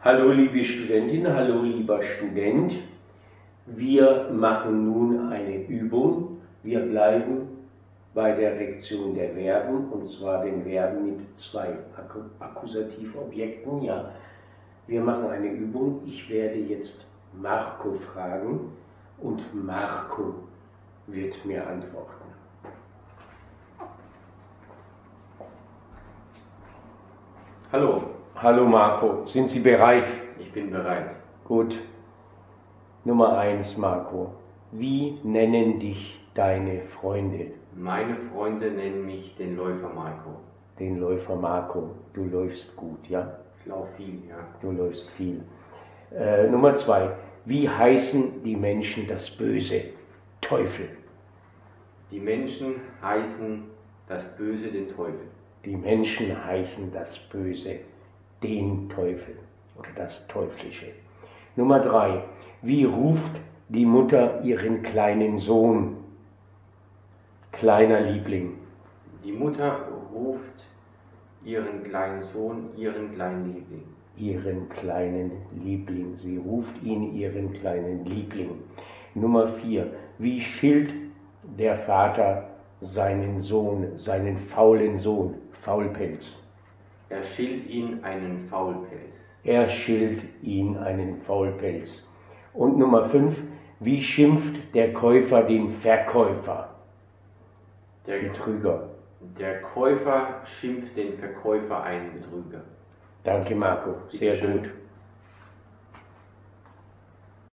Hallo liebe Studentin, hallo lieber Student. Wir machen nun eine Übung. Wir bleiben bei der Rektion der Verben, und zwar den Verben mit zwei Akkusativobjekten. Ja, wir machen eine Übung. Ich werde jetzt Marco fragen und Marco wird mir antworten. Hallo, Hallo Marco, sind Sie bereit? ich bin bereit. Gut. Nummer eins, Marco. Wie nennen dich deine Freunde? Meine Freunde nennen mich den Läufer Marco. Den Läufer Marco. Du läufst gut, ja? Ich laufe viel, ja. Du läufst viel. Äh, Nummer zwei. Wie heißen die Menschen das Böse? Teufel. Die Menschen heißen das Böse den Teufel. Die Menschen heißen das Böse den Teufel oder das Teuflische. Nummer drei. Wie ruft die Mutter ihren kleinen Sohn? Kleiner Liebling. Die Mutter ruft ihren kleinen Sohn, ihren kleinen Liebling. Ihren kleinen Liebling. Sie ruft ihn ihren kleinen Liebling. Nummer vier. Wie schilt der Vater seinen Sohn, seinen faulen Sohn? Faulpelz. Er schilt ihn einen Faulpelz. Er schilt ihn einen Faulpelz. Und Nummer 5, wie schimpft der Käufer den Verkäufer? Der, Betrüger. Der Käufer schimpft den Verkäufer einen Betrüger. Danke, Marco. Sehr Bitte schön. gut.